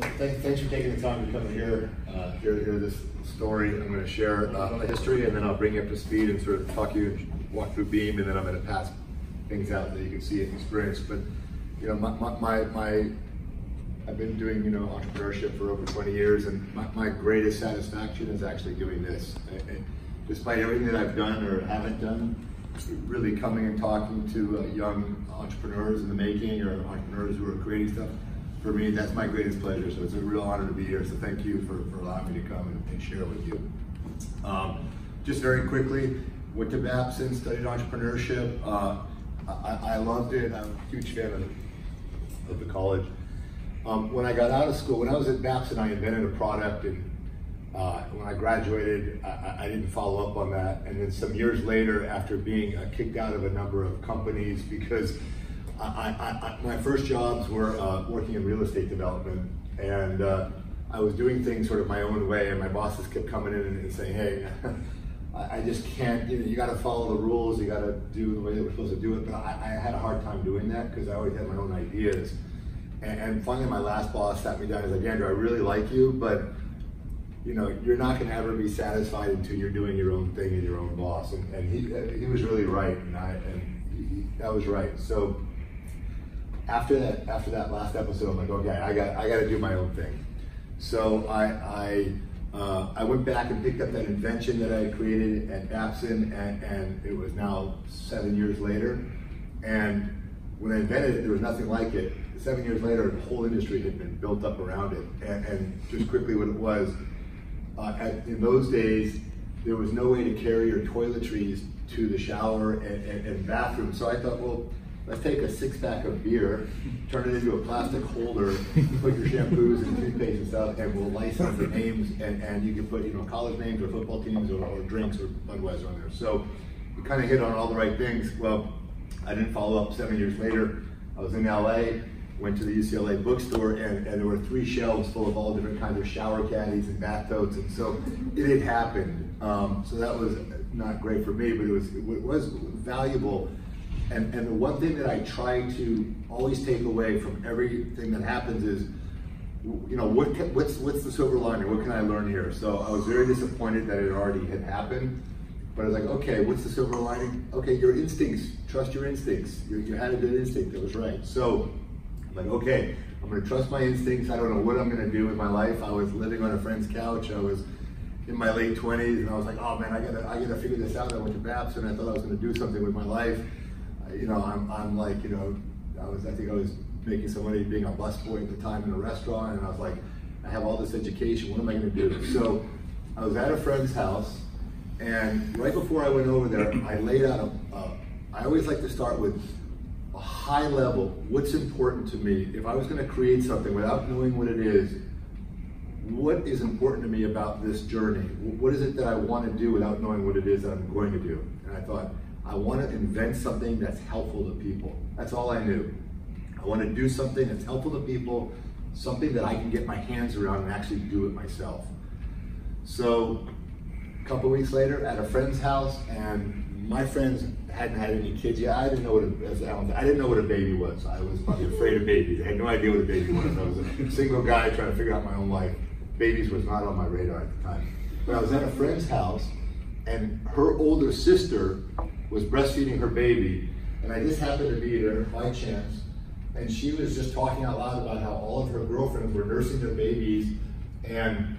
Thanks, for taking the time to come here, uh, hear, hear this story. I'm going to share uh, the history and then I'll bring you up to speed and sort of talk you and walk through Beam and then I'm going to pass things out that you can see and experience. But, you know, my, my, my I've been doing, you know, entrepreneurship for over 20 years and my, my greatest satisfaction is actually doing this. I, I, despite everything that I've done or haven't done, really coming and talking to uh, young entrepreneurs in the making or entrepreneurs who are creating stuff, for me, that's my greatest pleasure. So it's a real honor to be here. So thank you for, for allowing me to come and, and share with you. Um, just very quickly, went to Babson, studied entrepreneurship. Uh, I, I, loved it. I'm a huge fan of, of the college. Um, when I got out of school, when I was at Babson, I invented a product and uh, when I graduated, I, I, didn't follow up on that. And then some years later, after being uh, kicked out of a number of companies because I, I, my first jobs were uh, working in real estate development, and uh, I was doing things sort of my own way, and my bosses kept coming in and, saying, "Hey, I just can't. You know, you got to follow the rules. You got to do the way that we're supposed to do it." But I, I had a hard time doing that because I always had my own ideas. And, and finally, my last boss sat me down. He's like, "Andrew, I really like you, but." you know, you're not going to ever be satisfied until you're doing your own thing and your own boss. And, and he, he was really right, and I, and he, that was right. So after that, after that last episode, I'm like, okay, I got, I got to do my own thing. So I, I, uh, I went back and picked up that invention that I had created at Babson, and, and it was now seven years later. And when I invented it, there was nothing like it. Seven years later, the whole industry had been built up around it. And, and just quickly, what it was, uh, at, in those days, there was no way to carry your toiletries to the shower and, and, and bathroom. So I thought, well, let's take a six pack of beer, turn it into a plastic holder, put your shampoos and toothpaste and stuff, and we'll license the names, and, and you can put you know college names or football teams or, or drinks or Budweiser on there. So we kind of hit on all the right things. Well, I didn't follow up seven years later. I was in LA, went to the UCLA bookstore, and, and there were three shelves full of all different kinds of shower caddies and bath totes, and so it had happened. Um, so that was not great for me, but it was it was valuable and, and the one thing that I try to always take away from everything that happens is, you know, what can, what's what's the silver lining? What can I learn here? So I was very disappointed that it already had happened, but I was like, okay, what's the silver lining? Okay, your instincts. Trust your instincts. You, you had a good instinct. That was right. So I'm like, okay, I'm going to trust my instincts. I don't know what I'm going to do with my life. I was living on a friend's couch. I was in my late 20s, and I was like, oh man, I gotta I gotta figure this out. I went to Babson. I thought I was going to do something with my life you know, I'm, I'm like, you know, I was, I think I was making some money being a busboy at the time in a restaurant, and I was like, I have all this education, what am I gonna do? So I was at a friend's house, and right before I went over there, I laid out a, a I always like to start with a high level, what's important to me. If I was gonna create something without knowing what it is, what is important to me about this journey? What is it that I wanna do without knowing what it is that I'm going to do? And I thought, I want to invent something that's helpful to people. That's all I knew. I want to do something that's helpful to people, something that I can get my hands around and actually do it myself. So a couple weeks later at a friend's house and my friends hadn't had any kids yet. I didn't know what a, I didn't know what a baby was. I was probably afraid of babies. I had no idea what a baby was. I was a single guy trying to figure out my own life. Babies was not on my radar at the time. But I was at a friend's house and her older sister was breastfeeding her baby, and I just happened to be there by chance, and she was just talking out loud about how all of her girlfriends were nursing their babies and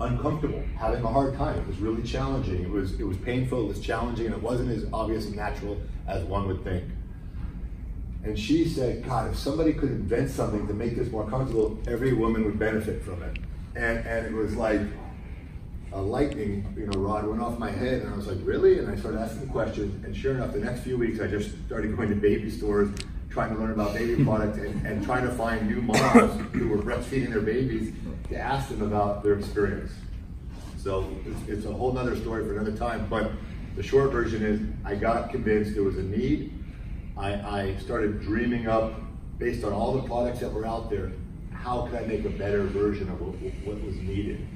uncomfortable, having a hard time. It was really challenging. It was it was painful. It was challenging, and it wasn't as obvious and natural as one would think. And she said, God, if somebody could invent something to make this more comfortable, every woman would benefit from it. And, and it was like, a lightning, you know, rod went off my head, and I was like, really? And I started asking questions, and sure enough, the next few weeks, I just started going to baby stores, trying to learn about baby products, and, and trying to find new moms who were breastfeeding their babies to ask them about their experience. So it's, it's a whole nother story for another time, but the short version is I got convinced there was a need. I, I started dreaming up, based on all the products that were out there, how could I make a better version of what, what was needed?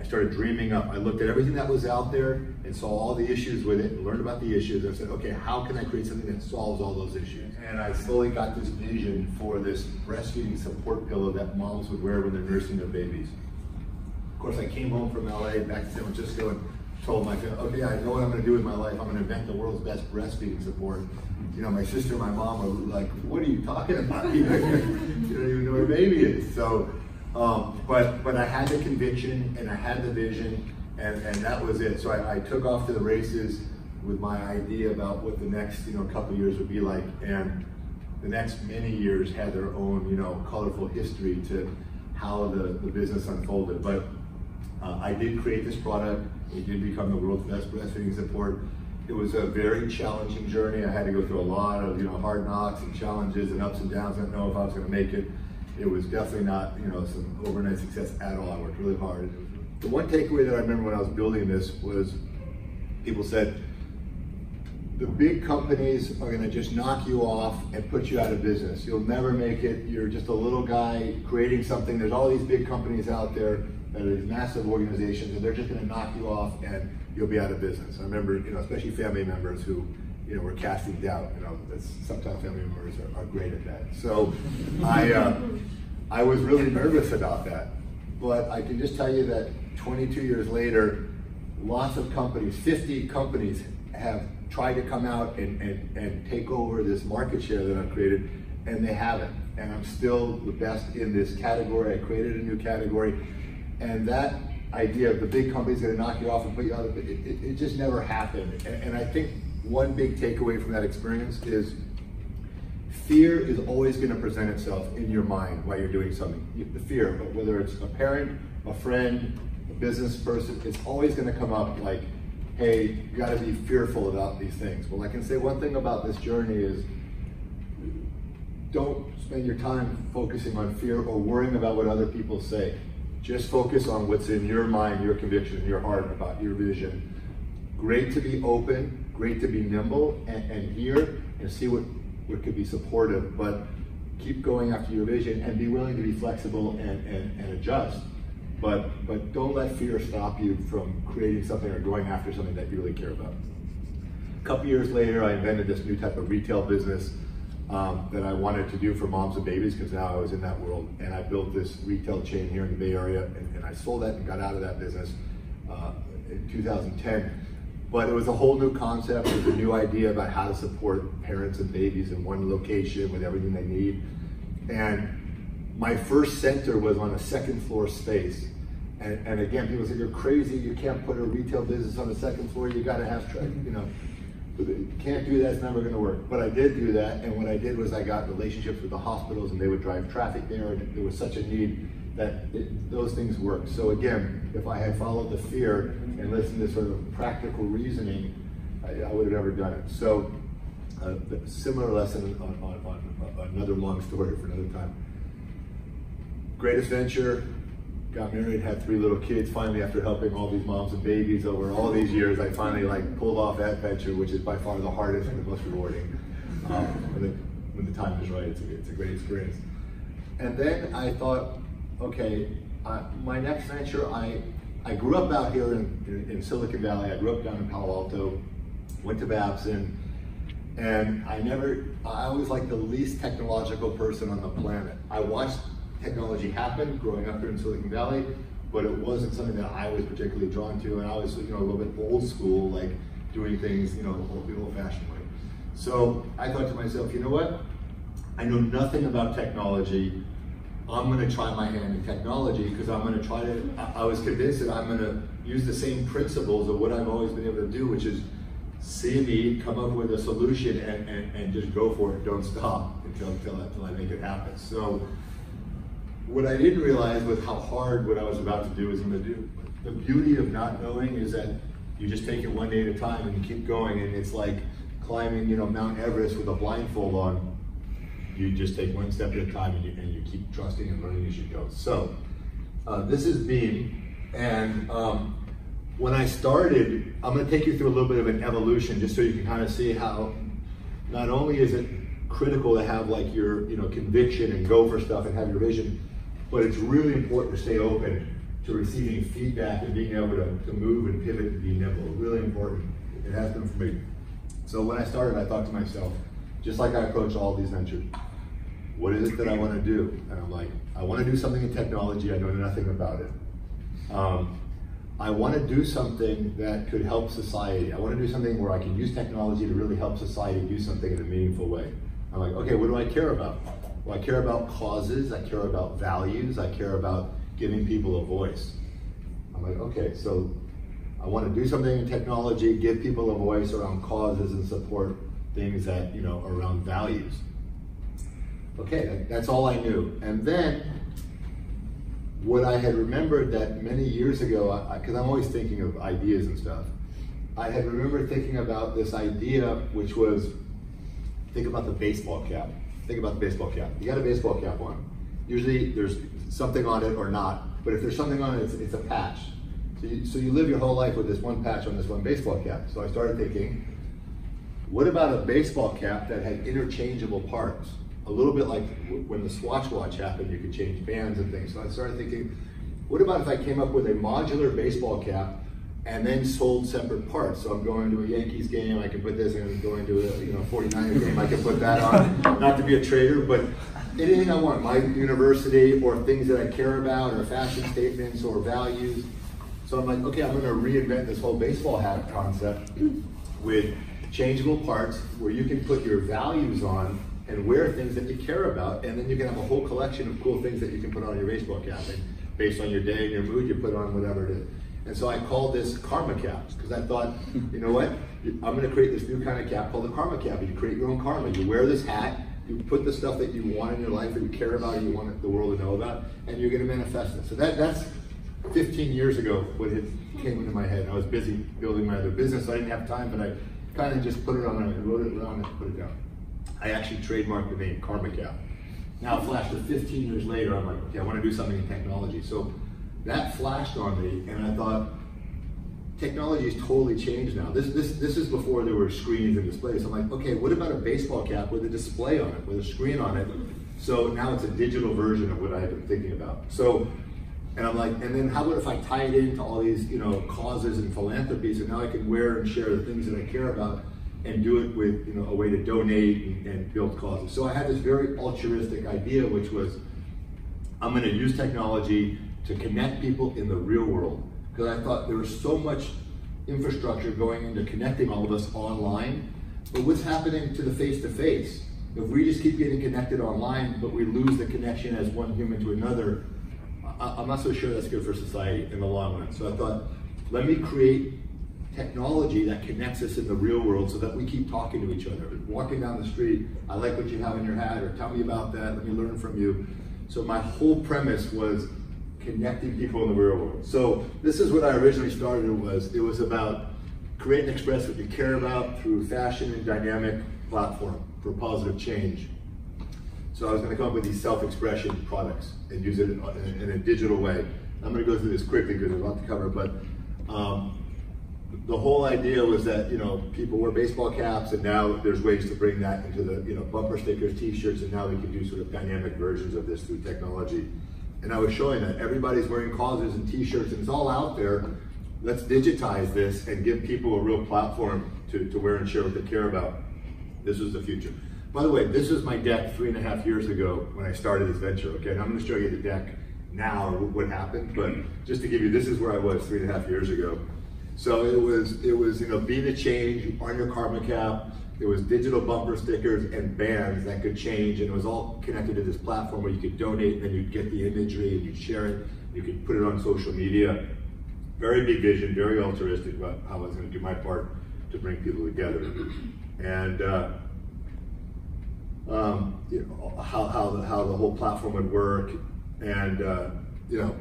I started dreaming up. I looked at everything that was out there and saw all the issues with it and learned about the issues. I said, okay, how can I create something that solves all those issues? And I slowly got this vision for this breastfeeding support pillow that moms would wear when they're nursing their babies. Of course, I came home from LA back to San Francisco and told my family, okay, I know what I'm going to do with my life. I'm going to invent the world's best breastfeeding support. You know, my sister and my mom were like, what are you talking about? you don't even know where baby is. So um, but but I had the conviction and I had the vision, and, and that was it. So I, I, took off to the races with my idea about what the next you know couple years would be like, and the next many years had their own you know colorful history to how the, the business unfolded. But uh, I did create this product. It did become the world's best breastfeeding support. It was a very challenging journey. I had to go through a lot of you know hard knocks and challenges and ups and downs. I didn't know if I was going to make it it was definitely not, you know, some overnight success at all. I worked really hard. The one takeaway that I remember when I was building this was people said, the big companies are going to just knock you off and put you out of business. You'll never make it. You're just a little guy creating something. There's all these big companies out there that are these massive organizations, and they're just going to knock you off and you'll be out of business. I remember, you know, especially family members who you know, we're casting doubt. You know, sometimes family members are, are, great at that. So I, uh, I was really nervous about that. But I can just tell you that 22 years later, lots of companies, 50 companies have tried to come out and, and, and take over this market share that I've created, and they haven't. And I'm still the best in this category. I created a new category. And that idea of the big companies going to knock you off and put you out of it, it, it just never happened. And, and I think one big takeaway from that experience is fear is always going to present itself in your mind while you're doing something. The fear, but whether it's a parent, a friend, a business person, it's always going to come up like, hey, you got to be fearful about these things. Well, I can say one thing about this journey is don't spend your time focusing on fear or worrying about what other people say. Just focus on what's in your mind, your conviction, your heart about your vision. Great to be open, great to be nimble and, and hear and see what, what could be supportive, but keep going after your vision and be willing to be flexible and, and, and adjust. But, but don't let fear stop you from creating something or going after something that you really care about. A couple years later, I invented this new type of retail business um, that I wanted to do for moms and babies because now I was in that world. And I built this retail chain here in the Bay Area and, and I sold that and got out of that business uh, in 2010. But it was a whole new concept. It was a new idea about how to support parents and babies in one location with everything they need. And my first center was on a second floor space. And, and again, people say, you're crazy, you can't put a retail business on the second floor, you gotta have, you know, can't do that, it's never gonna work. But I did do that, and what I did was I got relationships with the hospitals and they would drive traffic there, and there was such a need that it, those things work. So again, if I had followed the fear and listened to sort of practical reasoning, I, I would have never done it. So uh, similar lesson on, on, on, another long story for another time. Greatest venture, got married, had three little kids. Finally, after helping all these moms and babies over all these years, I finally like pulled off that venture, which is by far the hardest and the most rewarding. Um, when, the, when the time is right, it's a, it's a great experience. And then I thought, okay, uh, my next venture, I, I grew up out here in, in, in, Silicon Valley. I grew up down in Palo Alto, went to Babson, and I never, I always like the least technological person on the planet. I watched technology happen growing up here in Silicon Valley, but it wasn't something that I was particularly drawn to, and I was, you know, a little bit old school, like doing things, you know, the old-fashioned way. So I thought to myself, you know what? I know nothing about technology. I'm going to try my hand in technology because I'm going to try to, I, was convinced that I'm going to use the same principles of what I've always been able to do, which is see a need, come up with a solution, and, and, and just go for it. Don't stop until, until, until I make it happen. So what I didn't realize was how hard what I was about to do was going to do. The beauty of not knowing is that you just take it one day at a time and you keep going, and it's like climbing, you know, Mount Everest with a blindfold on you just take one step at a time and you, and you keep trusting and learning as you go. So uh, this is Beam, and um, when I started, I'm going to take you through a little bit of an evolution just so you can kind of see how not only is it critical to have like your you know conviction and go for stuff and have your vision, but it's really important to stay open to receiving feedback and being able to, to move and pivot and be nimble. Really important. It has been for me. So when I started, I thought to myself, just like I approach all these ventures, what is it that I want to do? And I'm like, I want to do something in technology. I know nothing about it. Um, I want to do something that could help society. I want to do something where I can use technology to really help society do something in a meaningful way. I'm like, okay, what do I care about? Well, I care about causes. I care about values. I care about giving people a voice. I'm like, okay, so I want to do something in technology, give people a voice around causes and support things that, you know, around values. Okay, that's all I knew. And then what I had remembered that many years ago, because I'm always thinking of ideas and stuff, I had remembered thinking about this idea, which was think about the baseball cap. Think about the baseball cap. You got a baseball cap on. Usually there's something on it or not, but if there's something on it, it's, it's a patch. So you, so you live your whole life with this one patch on this one baseball cap. So I started thinking, what about a baseball cap that had interchangeable parts? A little bit like when the Swatch watch happened, you could change bands and things. So I started thinking, what about if I came up with a modular baseball cap and then sold separate parts. So I'm going to a Yankees game, I can put this, and I'm going to a you know 49ers game, I can put that on. Not to be a traitor, but anything I want, my university or things that I care about or fashion statements or values. So I'm like, okay, I'm gonna reinvent this whole baseball hat concept with changeable parts where you can put your values on and wear things that you care about, and then you can have a whole collection of cool things that you can put on your baseball cap. And based on your day and your mood, you put on whatever it is. And so I called this Karma Caps because I thought, you know what? I'm going to create this new kind of cap called the Karma Cap. You create your own karma. You wear this hat, you put the stuff that you want in your life that you care about and you want the world to know about, and you're going to manifest it. So that, that's 15 years ago what it came into my head. I was busy building my other business. So I didn't have time, but I kind of just put it on, and wrote it down and put it down. I actually trademarked the name Karma Cap. Now, flash to 15 years later, I'm like, okay, I want to do something in technology. So that flashed on me, and I thought, technology has totally changed now. This, this, this is before there were screens and displays. I'm like, okay, what about a baseball cap with a display on it, with a screen on it? So now it's a digital version of what I had been thinking about. So, and I'm like, and then how about if I tie it into all these, you know, causes and philanthropies, and now I can wear and share the things that I care about and do it with, you know, a way to donate and, and build causes. So I had this very altruistic idea, which was, I'm going to use technology to connect people in the real world. Because I thought there was so much infrastructure going into connecting all of us online, but what's happening to the face to face? If we just keep getting connected online, but we lose the connection as one human to another, I, am not so sure that's good for society in the long run. So I thought, let me create technology that connects us in the real world so that we keep talking to each other. Walking down the street, I like what you have in your hat, or tell me about that, let me learn from you. So my whole premise was connecting people in the real world. So this is what I originally started was, it was about create and express what you care about through fashion and dynamic platform for positive change. So I was gonna come up with these self-expression products and use it in, a digital way. I'm gonna go through this quickly because there's a lot to cover, but um, the whole idea was that you know people wear baseball caps, and now there's ways to bring that into the you know bumper stickers, T-shirts, and now we can do sort of dynamic versions of this through technology and I was showing that everybody's wearing causes and t-shirts and it's all out there. Let's digitize this and give people a real platform to, to wear and share what they care about. This is the future. By the way, this is my deck three and a half years ago when I started this venture, okay? And I'm gonna show you the deck now, what happened, but just to give you, this is where I was three and a half years ago. So it was, it was, you know, be the change, on your karma cap, It was digital bumper stickers and bands that could change, and it was all connected to this platform where you could donate, and then you'd get the imagery and you'd share it. You could put it on social media. Very big vision, very altruistic about how I was going to do my part to bring people together, and uh, um, you know, how how the, how the whole platform would work, and uh, you know,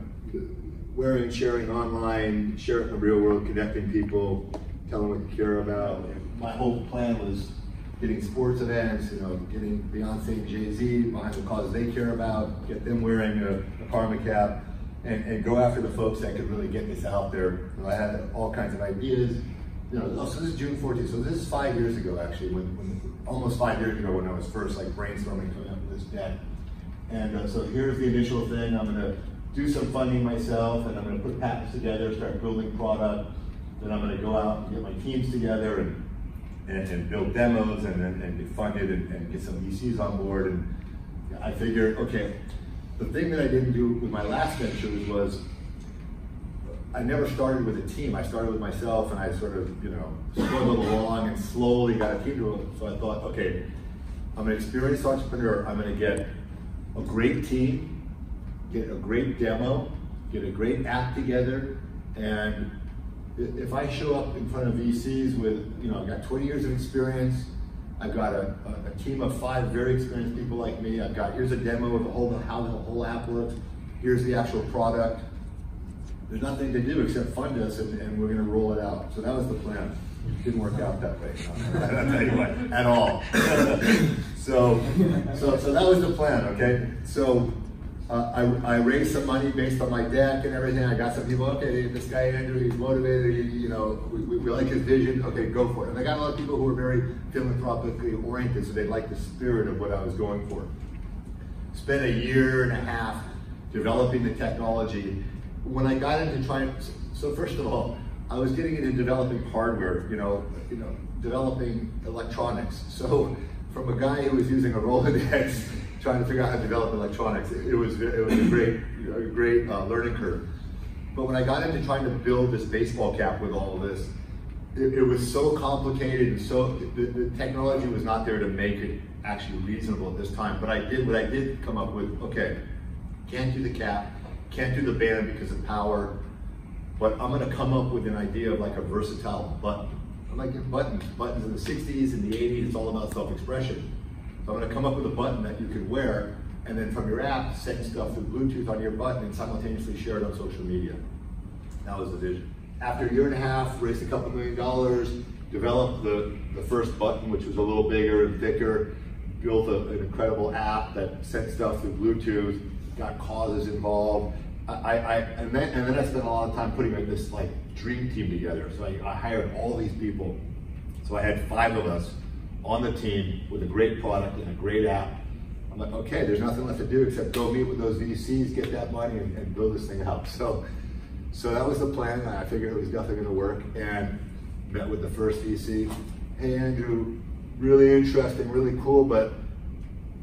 wearing, sharing online, sharing in the real world, connecting people, telling what you care about my whole plan was getting sports events, you know, getting Beyonce and Jay-Z behind the causes they care about, get them wearing a, a karma cap, and, and, go after the folks that could really get this out there. You know, I had all kinds of ideas. You know, so this is June 14th, so this is five years ago actually, when, when almost five years ago when I was first like brainstorming coming up with this deck. And uh, so here's the initial thing. I'm gonna do some funding myself, and I'm going to put patents together, start building product. Then I'm going to go out and get my teams together and and, and build demos and and, and get funded and, and get some VCs on board. And I figured, okay, the thing that I didn't do with my last venture was I never started with a team. I started with myself, and I sort of, you know, struggled along and slowly got a team to it. So I thought, okay, I'm an experienced entrepreneur. I'm going to get a great team, get a great demo, get a great app together, and if I show up in front of VCs with, you know, I've got 20 years of experience, I've got a, a, a, team of five very experienced people like me. I've got, here's a demo of the whole, how the whole app works. Here's the actual product. There's nothing to do except fund us and, and we're gonna roll it out. So that was the plan. It didn't work out that way, at all. so, so, so that was the plan, okay? So uh, I, I raised some money based on my deck and everything. I got some people, okay, this guy Andrew, he's motivated, he, you know, we, we, like his vision, okay, go for it. And I got a lot of people who were very philanthropically oriented, so they liked the spirit of what I was going for. Spent a year and a half developing the technology. When I got into trying, so first of all, I was getting into developing hardware, you know, you know, developing electronics. So from a guy who was using a Rolodex trying to figure out how to develop electronics. It, was it was a great a great uh, learning curve. But when I got into trying to build this baseball cap with all of this, it, it was so complicated and so the, the, technology was not there to make it actually reasonable at this time. But I did what I did come up with. Okay, can't do the cap, can't do the band because of power, but I'm going to come up with an idea of like a versatile button. I like buttons. Buttons in the 60s and the 80s, it's all about self-expression. So I'm gonna come up with a button that you can wear and then from your app, send stuff through Bluetooth on your button and simultaneously share it on social media. That was the vision. After a year and a half, raised a couple million dollars, developed the, the first button, which was a little bigger and thicker, built a, an incredible app that sent stuff through Bluetooth, got causes involved. I, I, and, then, and then I spent a lot of time putting this like dream team together. So I, I hired all these people. So I had five of us on the team with a great product and a great app. I'm like, okay, there's nothing left to do except go meet with those VCs, get that money, and, and build this thing out. So, so that was the plan. I figured it was definitely going to work, and met with the first VC. Hey, Andrew, really interesting, really cool, but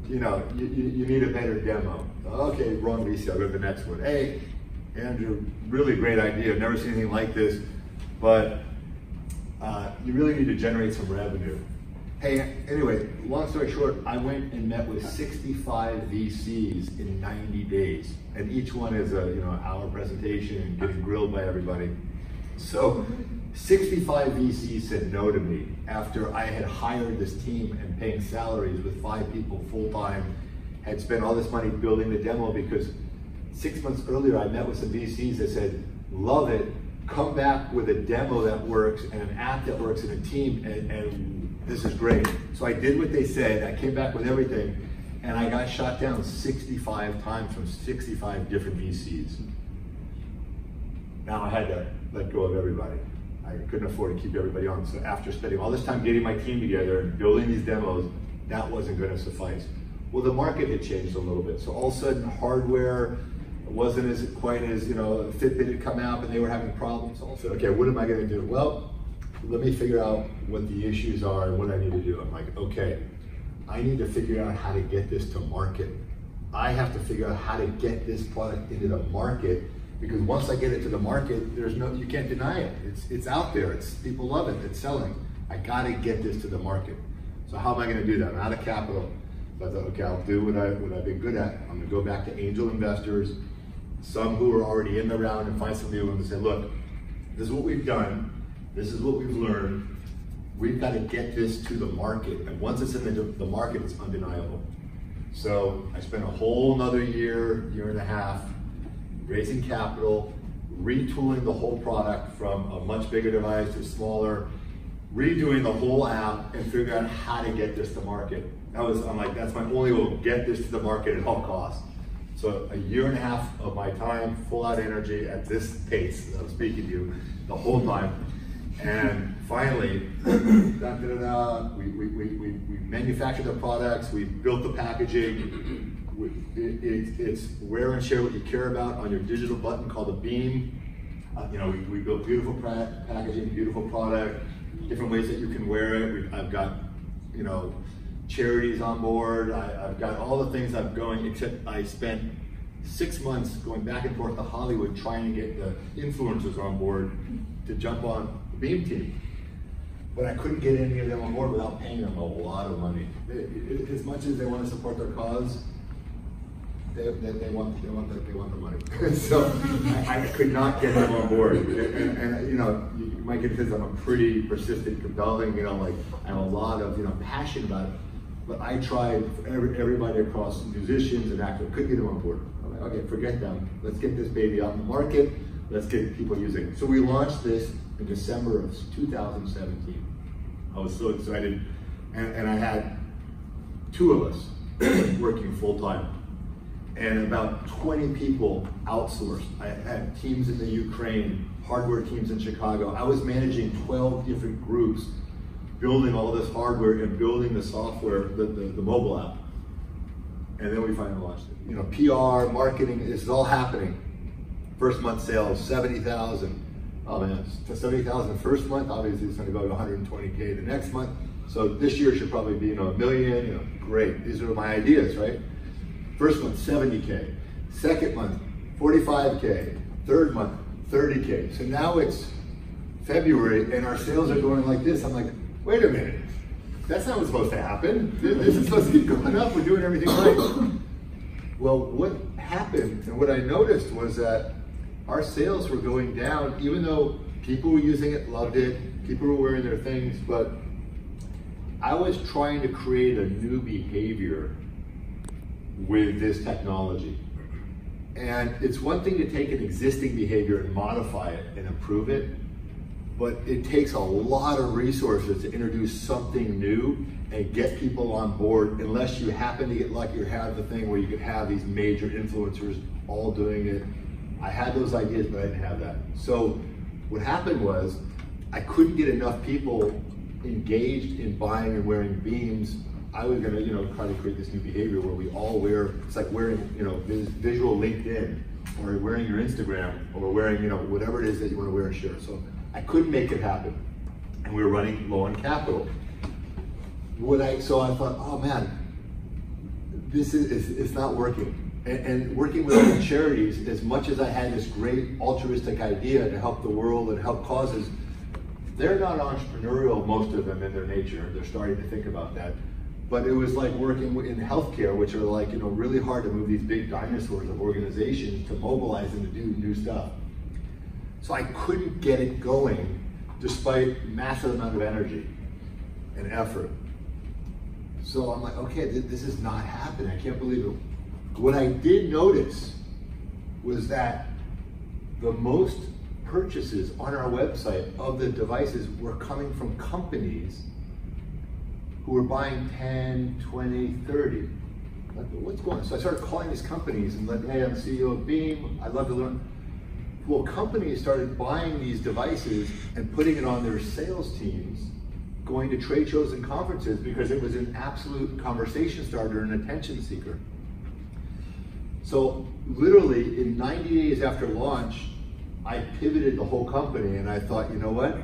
you know, you, you, you need a better demo. Okay, wrong VC. I'll go to the next one. Hey, Andrew, really great idea. I've never seen anything like this, but uh, you really need to generate some revenue. Hey, anyway, long story short, I went and met with 65 VCs in 90 days. And each one is a you know hour presentation and getting grilled by everybody. So 65 VCs said no to me after I had hired this team and paying salaries with five people full time, had spent all this money building the demo because six months earlier I met with some VCs that said, love it, come back with a demo that works and an app that works and a team and, and this is great. So I did what they said, I came back with everything, and I got shot down 65 times from 65 different VCs. Now I had to let go of everybody. I couldn't afford to keep everybody on. So after spending all this time getting my team together and building these demos, that wasn't going to suffice. Well, the market had changed a little bit. So all of a sudden, hardware wasn't as quite as, you know, Fitbit had come out and they were having problems. Also, okay, what am I going to do? Well, let me figure out what the issues are and what I need to do. I'm like, okay, I need to figure out how to get this to market. I have to figure out how to get this product into the market because once I get it to the market, there's no, you can't deny it. It's, it's out there. It's, people love it. It's selling. I got to get this to the market. So how am I to do that? I'm out of capital. So I thought, okay, I'll do what, I, what I've been good at. I'm to go back to angel investors, some who are already in the round and find some new ones and say, look, this is what we've done. This is what we've learned. We've got to get this to the market. And once it's in the, the market, it's undeniable. So I spent a whole another year, year and a half, raising capital, retooling the whole product from a much bigger device to smaller, redoing the whole app and figuring out how to get this to market. That was, I'm like, that's my only goal, get this to the market at all costs. So a year and a half of my time, full out energy at this pace, I'm speaking to you, the whole time. And finally, da, da, da, we, we, we, we manufactured the products, we built the packaging, it, it, it's wear and share what you care about on your digital button called a beam. Uh, you know, we, we built beautiful packaging, beautiful product, different ways that you can wear it. We, I've got, you know, charities on board. I, have got all the things I'm going, except I spent six months going back and forth to Hollywood trying to get the influencers on board to jump on the Beam team. But I couldn't get any of them on board without paying them a lot of money. It, it, as much as they want to support their cause, they, they, they want they want the, they want the money. so I, I, could not get them on board. And, and, and, you know, you might get because I'm a pretty persistent, compelling. You know, like I have a lot of you know passion about it. But I tried every, everybody across musicians and actors, couldn't get them on board. I'm like, okay, forget them. Let's get this baby out in the market. Let's get people using it. So we launched this in December of 2017. I was so excited. And, and I had two of us working full time and about 20 people outsourced. I had teams in the Ukraine, hardware teams in Chicago. I was managing 12 different groups, building all this hardware and building the software, the, the, the mobile app. And then we finally launched it. You know, PR, marketing, this is all happening. First month sales, 70,000. Oh man, 70,000 first month, obviously it's gonna go to 120K the next month. So this year should probably be, you know, a million, you know, great. These are my ideas, right? First month, 70K. Second month, 45K. Third month, 30K. So now it's February and our sales are going like this. I'm like, wait a minute. That's not what's supposed to happen. This is supposed to keep going up. We're doing everything right. Well, what happened and what I noticed was that our sales were going down, even though people were using it, loved it, people were wearing their things, but I was trying to create a new behavior with this technology. And it's one thing to take an existing behavior and modify it and improve it, but it takes a lot of resources to introduce something new and get people on board unless you happen to get lucky or have the thing where you could have these major influencers all doing it. I had those ideas, but I didn't have that. So what happened was I couldn't get enough people engaged in buying and wearing beams I was gonna, you know, try to create this new behavior where we all wear, it's like wearing, you know, visual LinkedIn, or wearing your Instagram, or wearing, you know, whatever it is that you wanna wear and share. So I couldn't make it happen. And we were running low on capital. What I, so I thought, oh man, this is, it's, it's not working. And, and working with charities, as much as I had this great altruistic idea to help the world and help causes, they're not entrepreneurial, most of them in their nature. They're starting to think about that. But it was like working in healthcare, which are like, you know, really hard to move these big dinosaurs of organizations to mobilize them to do new stuff. So I couldn't get it going despite massive amount of energy and effort. So I'm like, okay, th this is not happening. I can't believe it. What I did notice was that the most purchases on our website of the devices were coming from companies who were buying 10, 20, 30. Like, what's going on? So I started calling these companies and like, hey, I'm CEO of Beam. I'd love to learn. Well, companies started buying these devices and putting it on their sales teams, going to trade shows and conferences because it was an absolute conversation starter and attention seeker. So literally in 90 days after launch, I pivoted the whole company and I thought, you know what?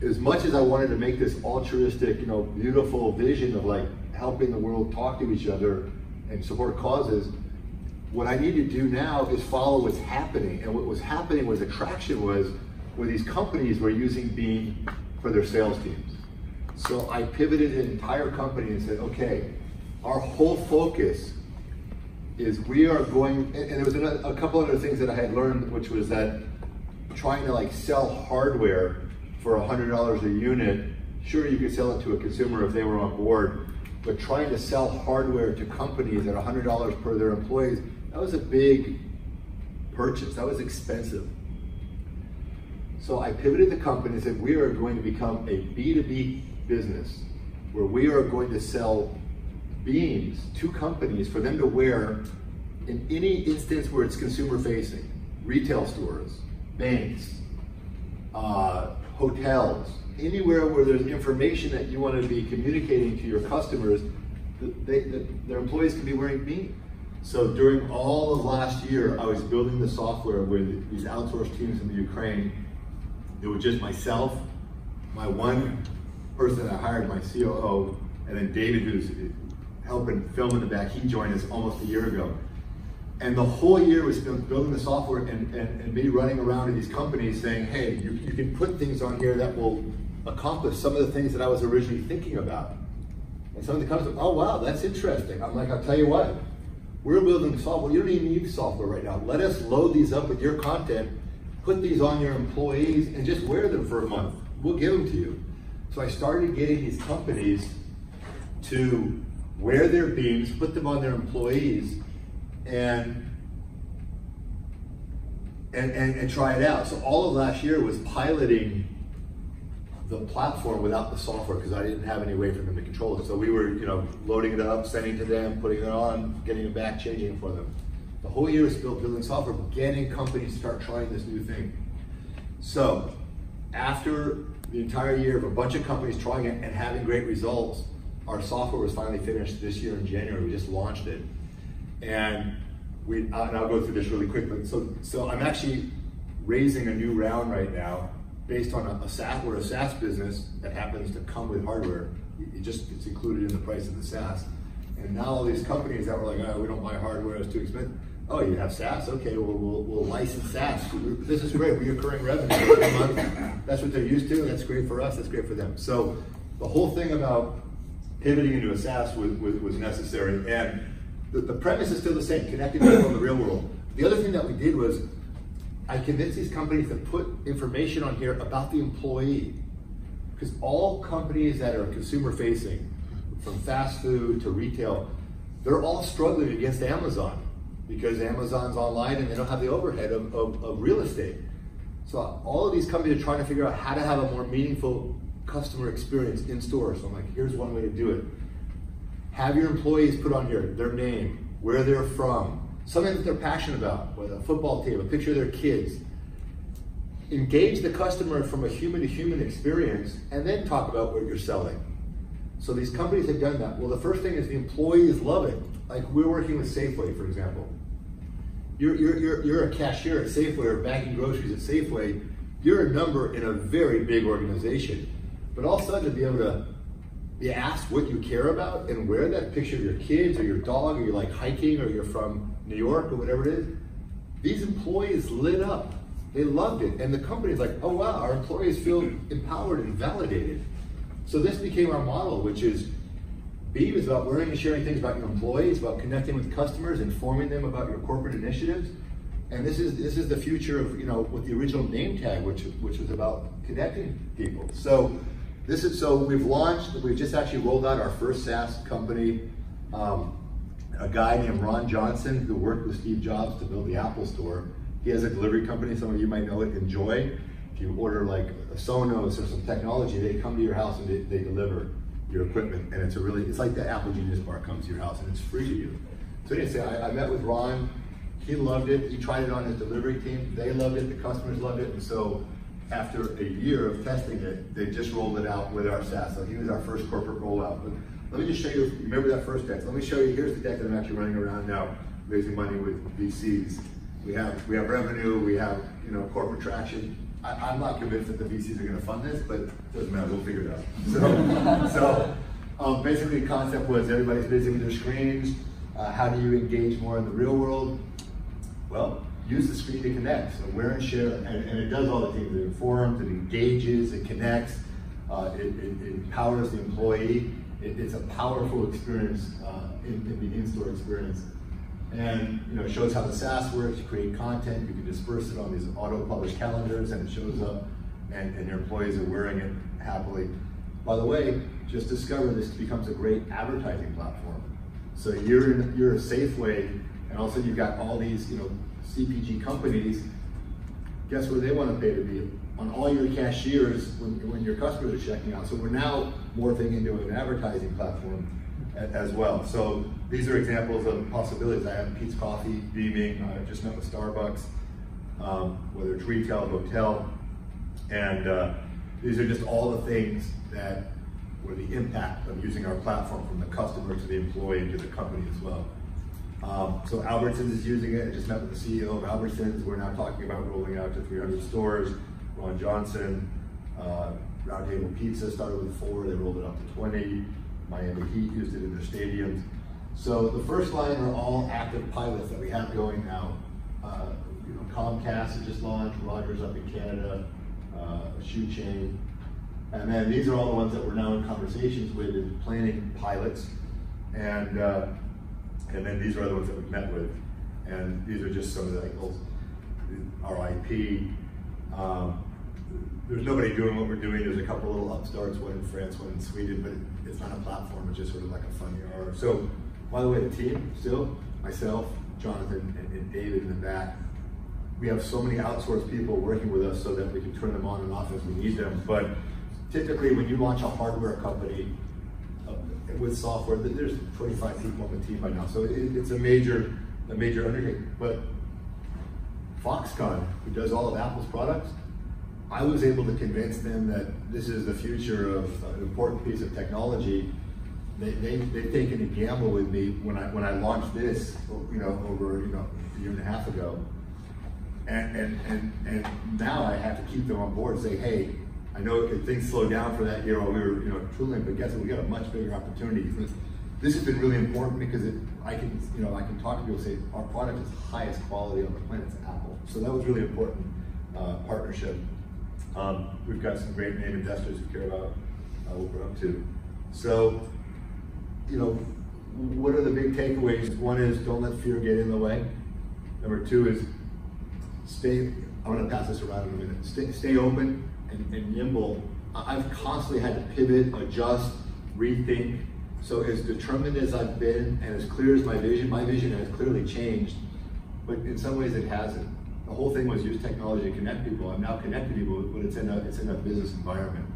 as much as I wanted to make this altruistic, you know, beautiful vision of like helping the world talk to each other and support causes, what I need to do now is follow what's happening. And what was happening was attraction was where these companies were using Beam for their sales teams. So I pivoted an entire company and said, okay, our whole focus is we are going, and, there was a couple other things that I had learned, which was that trying to like sell hardware for $100 a unit, sure you could sell it to a consumer if they were on board, but trying to sell hardware to companies at $100 per their employees, that was a big purchase, that was expensive. So I pivoted the company and said, we are going to become a B2B business where we are going to sell beams to companies for them to wear in any instance where it's consumer facing, retail stores, banks, uh, hotels, anywhere where there's information that you want to be communicating to your customers, they, the, their employees can be wearing Beam. So during all of last year, I was building the software with these outsourced teams in the Ukraine. It was just myself, my one person I hired, my COO, and then David, who's helping film in the back, he joined us almost a year ago. And the whole year was building the software and, and, and me running around to these companies saying, hey, you, you can put things on here that will accomplish some of the things that I was originally thinking about. And some of the companies, oh wow, that's interesting. I'm like, I'll tell you what, we're building software. You don't even need software right now. Let us load these up with your content, put these on your employees, and just wear them for a month. We'll give them to you. So I started getting these companies to wear their beams, put them on their employees, and and, and, and try it out. So all of last year was piloting the platform without the software because I didn't have any way for them to control it. So we were, you know, loading it up, sending it to them, putting it on, getting it back, changing it for them. The whole year was built building software, getting companies to start trying this new thing. So after the entire year of a bunch of companies trying it and having great results, our software was finally finished this year in January. We just launched it. And we, uh, and I'll go through this really quickly. So, so I'm actually raising a new round right now based on a, a SaaS, we're a SaaS business that happens to come with hardware. It just, it's included in the price of the SaaS. And now all these companies that were like, oh, we don't buy hardware, it's too expensive. Oh, you have SaaS? Okay, well, we'll, we'll license SaaS. This is great, reoccurring revenue every month. That's what they're used to, that's great for us, that's great for them. So the whole thing about pivoting into a SaaS was, was, was necessary. And the, the premise is still the same, connecting people in the real world. The other thing that we did was I convinced these companies to put information on here about the employee. Because all companies that are consumer facing, from fast food to retail, they're all struggling against Amazon because Amazon's online and they don't have the overhead of, of, of real estate. So all of these companies are trying to figure out how to have a more meaningful customer experience in store. So I'm like, here's one way to do it. Have your employees put on here their name, where they're from, something that they're passionate about, whether a football team, a picture of their kids. Engage the customer from a human to human experience and then talk about what you're selling. So these companies have done that. Well, the first thing is the employees love it. Like we're working with Safeway, for example. You're, you're, you're, you're a cashier at Safeway or bagging groceries at Safeway. You're a number in a very big organization. But all of a sudden to be able to be asked what you care about and wear that picture of your kids or your dog or you're like hiking or you're from New York or whatever it is, these employees lit up. They loved it. And the company's like, oh wow, our employees feel empowered and validated. So this became our model, which is Beam is about learning and sharing things about your employees, about connecting with customers, informing them about your corporate initiatives. And this is this is the future of, you know, with the original name tag, which which was about connecting people. So this is so we've launched, we've just actually rolled out our first SaaS company. Um, a guy named Ron Johnson who worked with Steve Jobs to build the Apple Store. He has a delivery company, some of you might know it, Enjoy. If you order like a Sonos or some technology, they come to your house and they, they deliver your equipment. And it's a really, it's like the Apple Genius Bar comes to your house and it's free to you. So anyway, I, I met with Ron, he loved it. He tried it on his delivery team. They loved it, the customers loved it. And so after a year of testing it, they just rolled it out with our SaaS. So he was our first corporate rollout. But let me just show you, remember that first deck? Let me show you, here's the deck that I'm actually running around now, raising money with VCs. We have, we have revenue, we have, you know, corporate traction. I, am not convinced that the VCs are gonna fund this, but it doesn't matter, we'll figure it out. So, so um, basically the concept was everybody's busy with their screens. Uh, how do you engage more in the real world? Well, use the screen to connect. So wear and share, and, and it does all the things. It informs, it engages, it connects, uh, it, it, it empowers the employee it, it's a powerful experience uh, in, in, the in-store experience. And you know, it shows how the SaaS works, you create content, you can disperse it on these auto-published calendars and it shows up and, and your employees are wearing it happily. By the way, just discover this becomes a great advertising platform. So you're, you're a Safeway and also you've got all these you know, CPG companies, guess where they want to pay to be? on all your cashiers when, when your customers are checking out. So we're now morphing into an advertising platform as well. So these are examples of possibilities. I have Peet's Coffee, Beaming, I just met with Starbucks, um, whether it's retail, hotel, and uh, these are just all the things that were the impact of using our platform from the customer to the employee to the company as well. Um, so Albertsons is using it. I just met with the CEO of Albertsons. We're now talking about rolling out to 300 stores. Ron Johnson, uh, Roundtable Pizza started with four. They rolled it up to 20. Miami Heat used it in their stadiums. So the first line are all active pilots that we have going now. Uh, you know, Comcast has just launched, Rogers up in Canada, uh, shoe chain. And then these are all the ones that we're now in conversations with and planning pilots. And uh, and then these are the ones that we've met with. And these are just some of the, like, our IP. Um, there's nobody doing what we're doing. There's a couple little upstarts, one in France, one in Sweden, but it's not a platform. It's just sort of like a funny R. So, by the way, the team still, myself, Jonathan, and, and David in the back, we have so many outsourced people working with us so that we can turn them on and off as we need them. But typically, when you launch a hardware company, with software, there's 25 people on the team by now, so it, it's a major, a major undertaking. But Foxconn, who does all of Apple's products, I was able to convince them that this is the future of uh, an important piece of technology. They, they, they've taken a gamble with me when I, when I launched this, you know, over, you know, a year and a half ago. And, and, and, and now I have to keep them on board and say, hey, I know things slowed down for that year while we were, you know, tooling, but guess what? We got a much bigger opportunity. This has been really important because it, I can, you know, I can talk to people and say our product is highest quality on the planet. It's Apple. So that was really important uh, partnership. Um, we've got some great name investors who care about uh, what we're up to. So, you know, what are the big takeaways? One is don't let fear get in the way. Number two is stay. I'm to pass this around in a minute. Stay, stay open and, and nimble, I've constantly had to pivot, adjust, rethink. So as determined as I've been and as clear as my vision, my vision has clearly changed, but in some ways it hasn't. The whole thing was use technology to connect people. I'm now connecting people, but it's in a, it's in a business environment.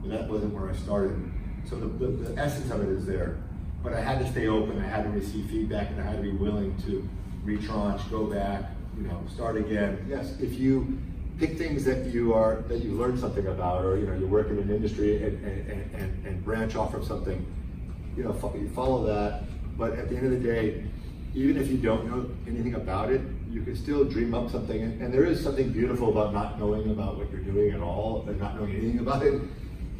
But that wasn't where I started. So the, the, the essence of it is there. But I had to stay open, I had to receive feedback, and I had to be willing to retranche, go back, you know, start again. Yes, if you pick things that you are that you learn something about, or you know you work in an industry and and, and, and branch off from something. You know, you follow that. But at the end of the day, even if you don't know anything about it, you can still dream up something. And, and there is something beautiful about not knowing about what you're doing at all and not knowing anything about it.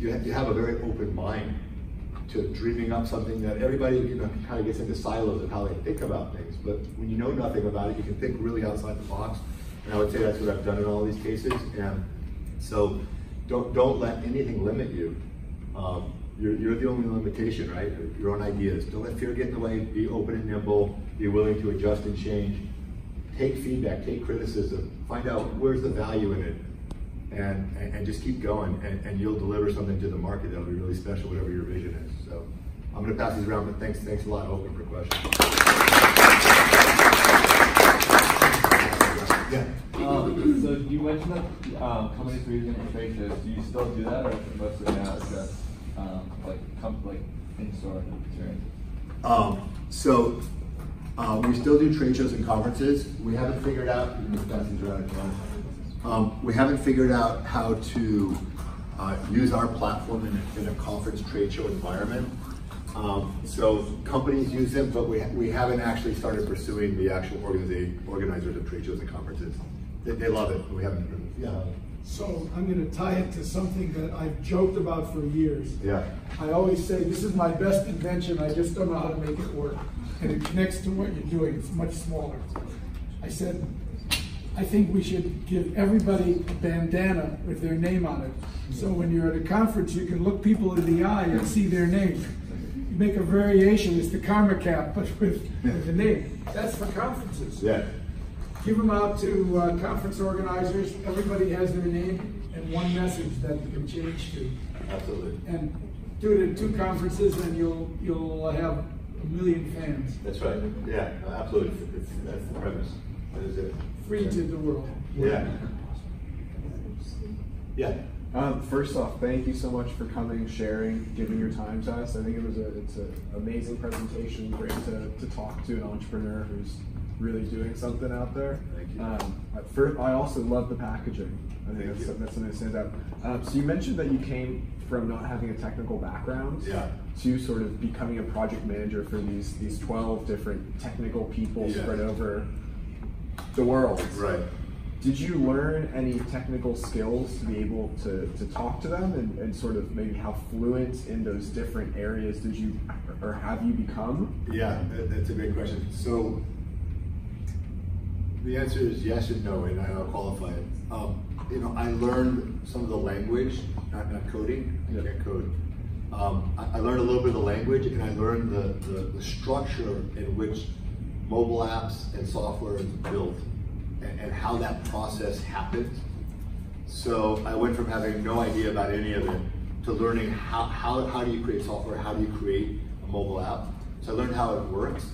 You have, you have a very open mind to dreaming up something that everybody you know kind of gets into silos of how they think about things. But when you know nothing about it, you can think really outside the box and I would say that's what I've done in all these cases. And so don't, don't let anything limit you. Um, you're, you're the only limitation, right? Your own ideas. Don't let fear get in the way. Be open and nimble. Be willing to adjust and change. Take feedback, take criticism. Find out where's the value in it. And, and, and just keep going. And, and you'll deliver something to the market that'll be really special, whatever your vision is. So I'm going to pass these around, but thanks, thanks a lot. Open for questions. Yeah. Um, so you mentioned that um, companies were using trade shows. Do you still do that, or mostly now it's just um, like com- like in-store experience? Um, so uh, we still do trade shows and conferences. We haven't figured out. Um, we haven't figured out how to uh, use our platform in a, in a conference trade show environment. Um, so companies use them, but we, we haven't actually started pursuing the actual organizers of trade shows and conferences. They, they love it, we haven't. Yeah. So I'm going to tie it to something that I've joked about for years. Yeah. I always say this is my best invention. I just don't know how to make it work, and it connects to what you're doing. It's much smaller. I said, I think we should give everybody a bandana with their name on it. So when you're at a conference, you can look people in the eye and see their name make a variation. It's the karma cap, but with, with the name. That's for conferences. Yeah. Give them out to uh, conference organizers. Everybody has their name and one message that you can change to. Absolutely. And do it at two conferences, and you'll you'll have a million fans. That's right. Yeah, absolutely. It's, that's the premise. That is it. Free to the world. Yeah. Yeah. Um, first off, thank you so much for coming, sharing, giving your time to us. I think it was a it's an amazing presentation. Great to, to talk to an entrepreneur who's really doing something out there. Thank you. Um, first, I also love the packaging. I think that's, that's something that stands out. Um, so you mentioned that you came from not having a technical background Yeah. to sort of becoming a project manager for these these 12 different technical people Yeah. spread over the world. Right. Did you learn any technical skills to be able to, to talk to them and, and sort of maybe how fluent in those different areas did you or have you become? Yeah, that- that's a great question. So the answer is yes and no, and I'll qualify it. Um, you know, I learned some of the language, not, not coding. I can't code. Um, I, I learned a little bit of the language, and I learned the, the, the structure in which mobile apps and software is built, and, and how that process happened. So I went from having no idea about any of it to learning how, how, how do you create software, how do you create a mobile app. So I learned how it works.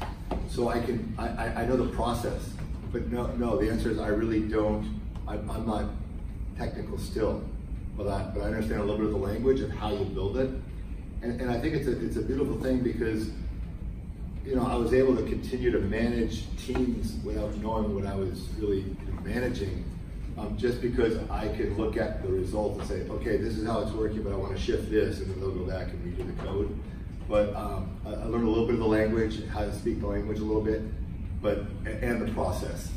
So I can, I, I, I know the process, but no, no, the answer is I really don't, I'm, I'm not technical still, but I, but I understand a little bit of the language of how you build it. And, and I think it's a, it's a beautiful thing because you know, I was able to continue to manage teams without knowing what I was really managing, um, just because I could look at the result and say, okay, this is how it's working, but I want to shift this, and then they'll go back and redo the code. But um, I, learned a little bit of the language, how to speak the language a little bit, but and, the process.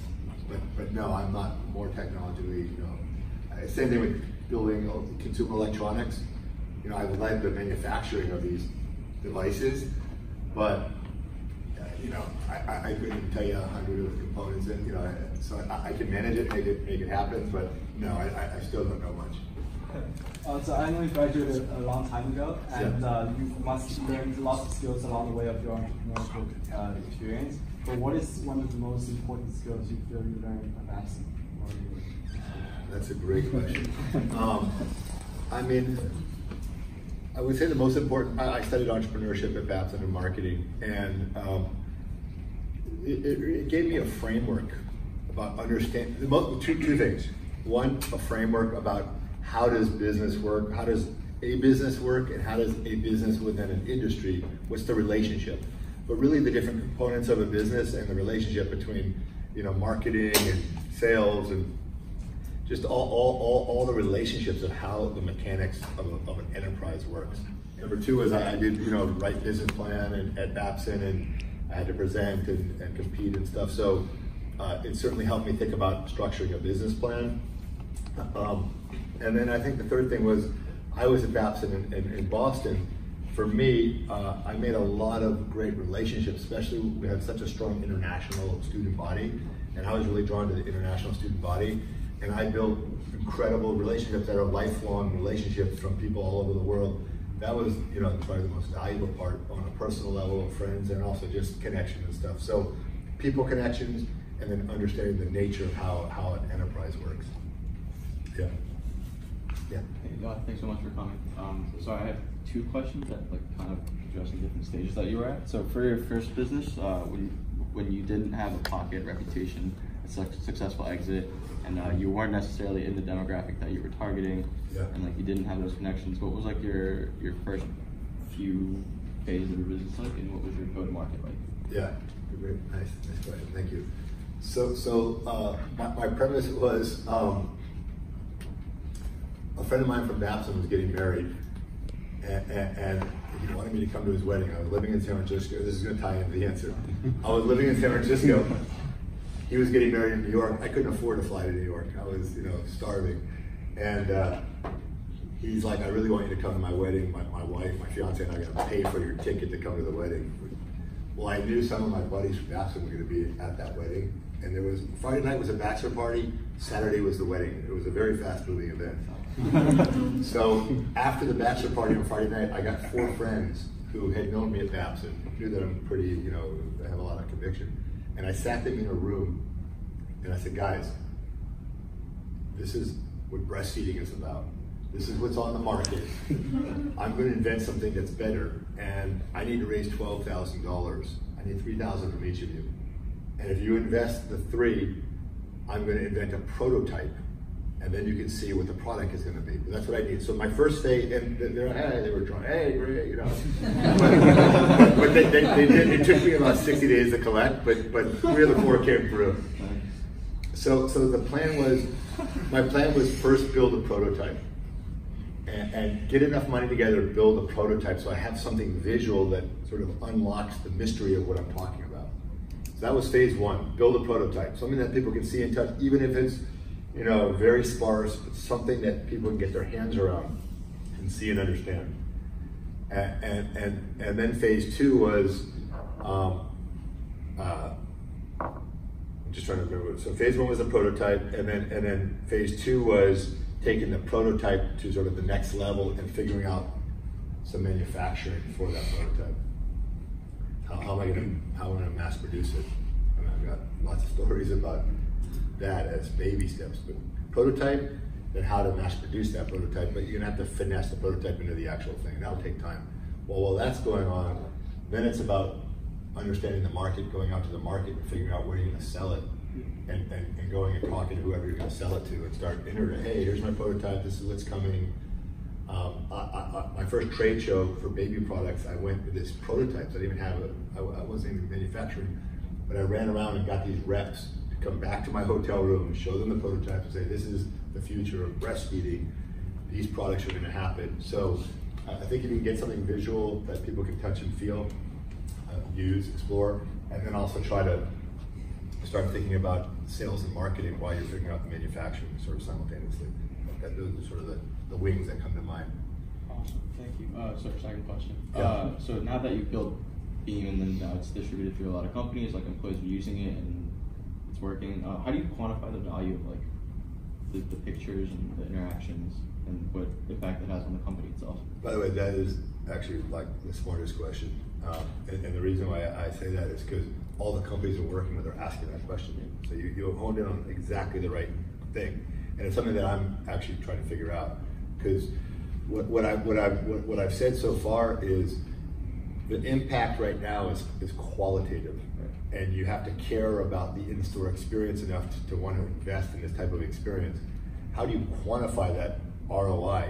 But but no, I'm not more technologically, you know. Same thing with building consumer electronics. You know, I led the manufacturing of these devices, but you know, I, I, couldn't tell you a hundred of the components, and you know, I- so I, I can manage it, make it, make it happen, but no, I, I- still don't know much. Uh, so I know you graduated a long time ago, and Yeah. uh, you must learn lots of skills along the way of your entrepreneurial uh, experience. But what is one of the most important skills you feel you learned? Or you- That's a great question. Um, I mean, I would say the most important, I, I studied entrepreneurship at Babson and marketing, and um, it, it, gave me a framework about understanding, two, two things. One, a framework about how does business work, how does a business work, and how does a business within an industry, what's the relationship? But really the different components of a business and the relationship between, you know, marketing and sales and just all, all, all, all the relationships of how the mechanics of, a, of an enterprise works. Number two is I, I did, you know, write business plan and at Babson and I had to present and, and compete and stuff. So uh, it certainly helped me think about structuring a business plan. Um, and then I think the third thing was I was at Babson in, in, in Boston. For me, uh, I made a lot of great relationships, especially we had such a strong international student body, and I was really drawn to the international student body. And I built incredible relationships that are lifelong relationships from people all over the world. That was, you know, probably the most valuable part on a personal level of friends and also just connection and stuff. So people connections and then understanding the nature of how, how an enterprise works. Yeah. Yeah. Hey, uh, thanks so much for coming. Um, so I have two questions that like kind of addressing different stages that you were at. So for your first business, uh, when when you didn't have a pocket reputation, a suc- successful exit, and uh, you weren't necessarily in the demographic that you were targeting, Yeah. and like you didn't have those connections, what was like your your first few phases of your business like, and what was your go to market like? Yeah, great, nice, nice question, thank you. So, so uh, my, my premise was um, a friend of mine from Babson was getting married, and, and, and he wanted me to come to his wedding. I was living in San Francisco. This is going to tie into the answer. I was living in San Francisco. He was getting married in New York. I couldn't afford to fly to New York. I was, you know, starving, and. Uh, he's like, I really want you to come to my wedding. My, my wife, my fiance, and I are going to pay for your ticket to come to the wedding. Well, I knew some of my buddies from Babson were going to be at that wedding, and there was Friday night was a bachelor party. Saturday was the wedding. It was a very fast-moving event. so after the bachelor party on Friday night, I got four friends who had known me at Babson, knew that I'm pretty, you know, I have a lot of conviction, and I sat them in a room, and I said, guys, this is what breastfeeding is about. This is what's on the market. I'm going to invent something that's better, and I need to raise twelve thousand dollars. I need three thousand from each of you. And if you invest the three, I'm going to invent a prototype and then you can see what the product is going to be. That's what I need. So my first day, and they're hey, they were trying, hey, great, you know. but they, they, they did. It took me about 60 days to collect, but but three of the four came through. So so the plan was, my plan was first build a prototype. And, and get enough money together to build a prototype so I have something visual that sort of unlocks the mystery of what I'm talking about. So that was phase one, build a prototype, something that people can see and touch, even if it's you know, very sparse, but something that people can get their hands around and see and understand. And, and, and, and then phase two was, um, uh, I'm just trying to remember. So phase one was a prototype, and then, and then phase two was taking the prototype to sort of the next level and figuring out some manufacturing for that prototype. How, how am I gonna, how am I gonna mass produce it? I mean, I've got lots of stories about that as baby steps. But prototype, then how to mass produce that prototype, but you're gonna have to finesse the prototype into the actual thing. That'll take time. Well, while that's going on, then it's about understanding the market, going out to the market and figuring out where you're gonna sell it. And, and, and going and talking to whoever you're gonna sell it to and start entering, hey, here's my prototype, this is what's coming. Um, I, I, my first trade show for baby products, I went with this prototype. I didn't even have I, I wasn't even manufacturing, but I ran around and got these reps come back to my hotel room, show them the prototype, and say, this is the future of breastfeeding. These products are going to happen. So I think if you can get something visual that people can touch and feel, uh, use, explore, and then also try to start thinking about sales and marketing while you're figuring out the manufacturing sort of simultaneously. That, those are sort of the, the wings that come to mind. Awesome, thank you. Uh, so second question. Yeah. Uh, so now that you've built Beam and then now it's distributed through a lot of companies, like employees are using it and it's working. Uh, how do you quantify the value of like the, the pictures and the interactions and what impact it has on the company itself? By the way, that is actually like the smartest question. Um, and, and, the reason why I say that is because all the companies we're working with are asking that question. So you, you honed in on exactly the right thing. And it's something that I'm actually trying to figure out. Because what, what, I, what, I've, what, what I've said so far is the impact right now is, is qualitative and you have to care about the in-store experience enough to, to, want to invest in this type of experience. How do you quantify that ROI?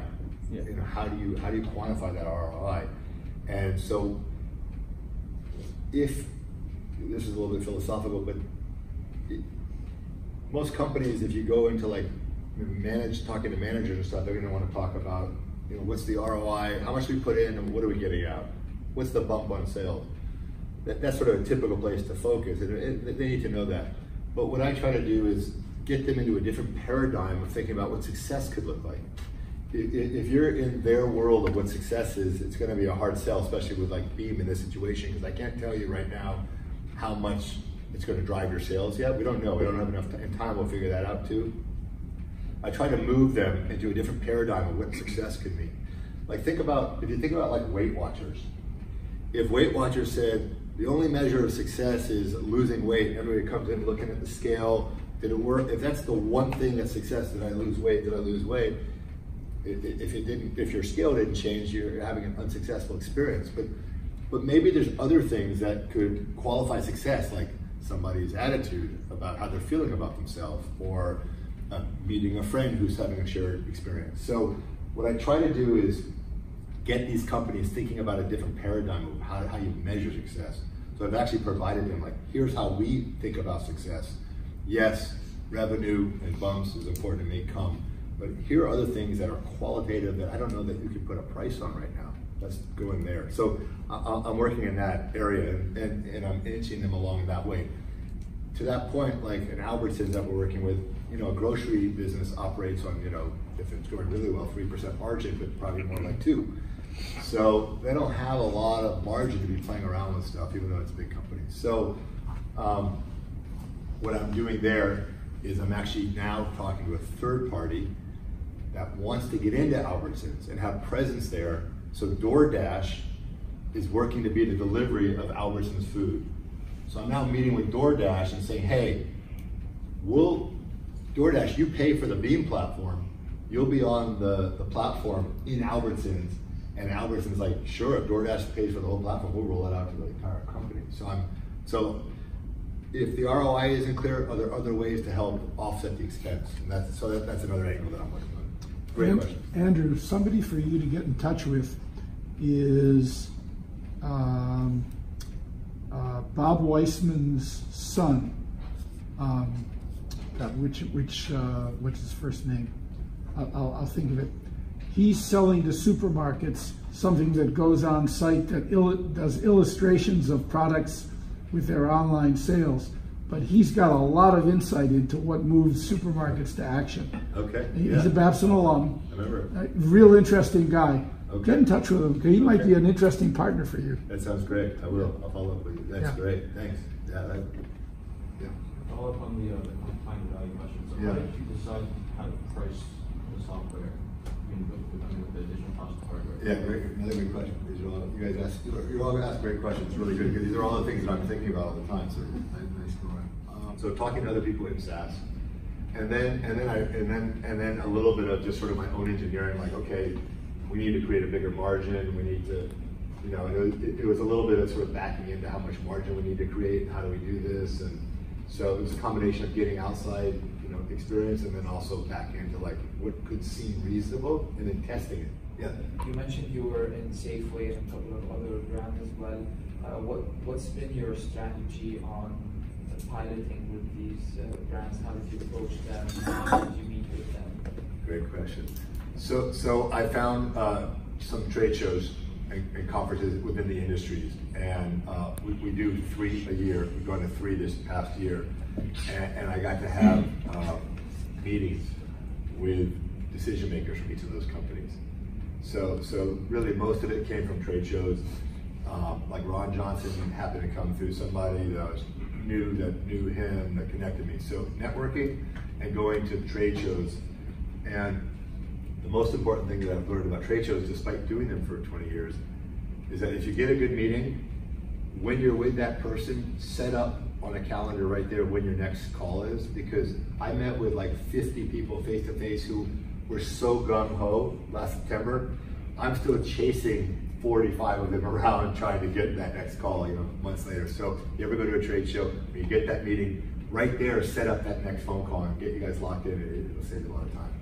Yeah. You know, how do you how do you quantify that ROI? And so, if this is a little bit philosophical, but it, most companies, if you go into like manage talking to managers and stuff, they're going to want to talk about you know what's the ROI, how much we put in, and what are we getting out? What's the bump on sales? That, that's sort of a typical place to focus, and it, they need to know that. But what I try to do is get them into a different paradigm of thinking about what success could look like. If you're in their world of what success is, it's going to be a hard sell, especially with like Beam in this situation, because I can't tell you right now how much it's going to drive your sales yet. We don't know. We don't have enough time. Time, we'll figure that out too. I try to move them into a different paradigm of what success could mean. Like think about if you think about like Weight Watchers. If Weight Watchers said, the only measure of success is losing weight. Everybody comes in looking at the scale. Did it work? If that's the one thing that's success, did I lose weight? Did I lose weight? If it didn't, if your scale didn't change, you're having an unsuccessful experience. But, but maybe there's other things that could qualify success, like somebody's attitude about how they're feeling about themselves, or uh, meeting a friend who's having a shared experience. So what I try to do is get these companies thinking about a different paradigm of how, how you measure success. So I've actually provided them like, here's how we think about success. Yes, revenue and bumps is important to make come, but here are other things that are qualitative that I don't know that you can put a price on right now. Let's go in there. So I'm working in that area and, and, and I'm inching them along that way. To that point, like an Albertsons that we're working with, you know, a grocery business operates on, you know, if it's going really well, 3% margin, but probably more like two. So they don't have a lot of margin to be playing around with stuff, even though it's a big company. So um, what I'm doing there is I'm actually now talking to a third party that wants to get into Albertsons and have presence there. So DoorDash is working to be the delivery of Albertsons food. So I'm now meeting with DoorDash and saying, hey, we'll, DoorDash, you pay for the Beam platform. You'll be on the, the platform in Albertsons and Albertsons like, sure, if DoorDash pays for the whole platform, we'll roll it out to the entire company. So I'm, so if the ROI isn't clear, are there other ways to help offset the expense? And that's, so that, that's another angle that I'm working on. Great An- question. Andrew, somebody for you to get in touch with is um, uh, Bob Weissman's son. Um, God, which which uh, what's his first name? I'll, I'll, I'll think of it. He's selling to supermarkets something that goes on site that il- does illustrations of products with their online sales. But he's got a lot of insight into what moves supermarkets to action. Okay. He's yeah. a Babson alum. I remember. A real interesting guy. Okay. Get in touch with him because he might be an interesting partner for you. That sounds great. I will. I'll follow up with you. That's Yeah. great. Thanks. Yeah. That, yeah. Follow up on the, uh, the time value question. So Yeah. how did you decide how to price the software? Yeah, great, another great question. These are all, you guys ask, you're all ask great questions, really good, because these are all the things that I'm thinking about all the time, so nice going. Um, So talking to other people in SaaS, and then, and then I, and then, and then a little bit of just sort of my own engineering, like, okay, we need to create a bigger margin, we need to, you know, it was, it was a little bit of sort of backing into how much margin we need to create, and how do we do this, and so it was a combination of getting outside, you experience, and then also back into like what could seem reasonable, and then testing it. Yeah. You mentioned you were in Safeway and a couple of other brands as well. Uh, what what's been your strategy on piloting with these uh, brands? How did you approach them? How did you meet with them? Great question. So, so I found uh, some trade shows and, and conferences within the industries, and uh, we, we do three a year. We've gone to three this past year, and, and I got to have um, meetings with decision makers from each of those companies. So, so really, most of it came from trade shows. Um, like Ron Johnson happened to come through somebody that was knew that knew him that connected me. So networking and going to trade shows, and the most important thing that I've learned about trade shows, despite doing them for 20 years, is that if you get a good meeting, when you're with that person, set up on a calendar right there when your next call is. Because I met with like 50 people face to face who were so gung ho last September. I'm still chasing 45 of them around trying to get that next call, you know, months later. So you ever go to a trade show, when you get that meeting, right there, set up that next phone call and get you guys locked in. It, it'll save you a lot of time.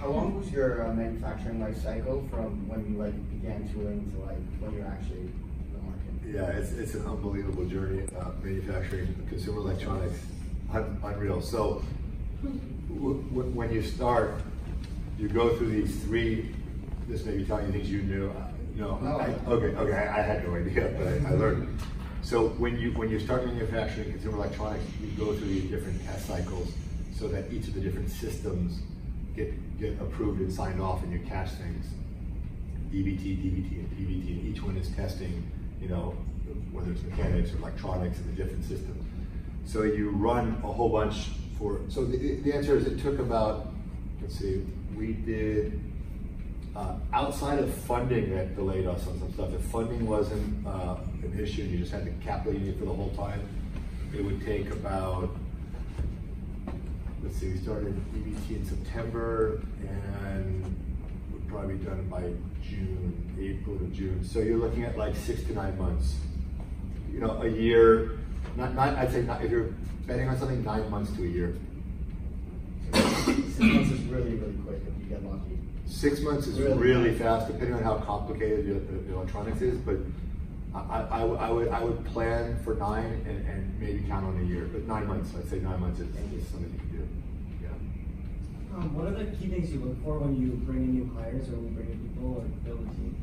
How long was your uh, manufacturing life cycle from when you like began tooling to like when you're actually in the market? Yeah, it's, it's an unbelievable journey, uh, manufacturing consumer electronics, un- unreal. So w- w- when you start, you go through these three, this may be telling you things you knew, uh, no, No. I, okay, okay, I, I had no idea, but I, I learned. So when you, when you start manufacturing consumer electronics, you go through these different test cycles so that each of the different systems get, get approved and signed off and you catch things. EVT, DVT, and PVT, and each one is testing, you know, whether it's mechanics or electronics and the different systems. So you run a whole bunch for, so the, the answer is it took about, let's see, we did, uh, outside of funding that delayed us on some stuff, if funding wasn't uh, an issue and you just had the capital you need for the whole time, it would take about, let's see, we started EVT in September and would probably be done by June, April to June. So you're looking at like six to nine months. You know, a year, not, not I'd say not, if you're betting on something, nine months to a year. Six months is really really quick if you get lucky. Six months is Really? really fast, depending on how complicated the, the electronics is, but I, I, would- I would, I would plan for nine and, and maybe count on a year, but nine months, I'd say nine months is, is something you can do, yeah. Um, what are the key things you look for when you bring in new hires or when you bring in people or build a team?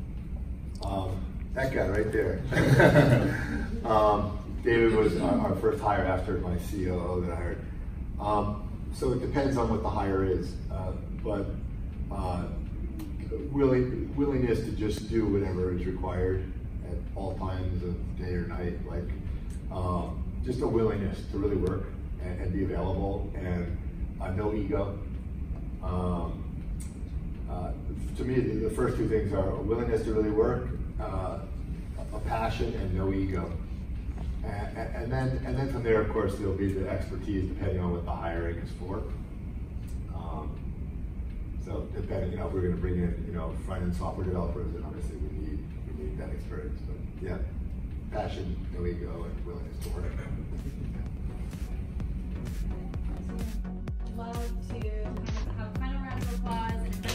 Um, that guy right there. um, David was our, our first hire after my COO that I hired. Um, so it depends on what the hire is, uh, but uh, willing, willingness to just do whatever is required at all times of day or night, like um, just a willingness to really work and, and be available, and uh, no ego. Um, uh, to me, the, first two things are a willingness to really work, uh, a passion, and no ego. And, and, then, and then from there, of course, there'll be the expertise depending on what the hiring is for. Um, so depending, you know, if we're going to bring in, you know, front-end software developers, then obviously we need we need that experience. But yeah, passion, no ego, and willingness to work. Love to applause.